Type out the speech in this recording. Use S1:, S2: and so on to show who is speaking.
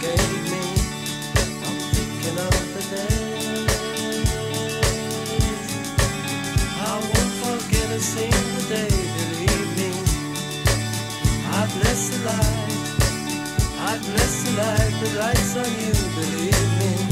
S1: gave me. I'm thinking of the days. I won't forget a single day, believe me. I bless the light. I bless the light that lights on you, believe me.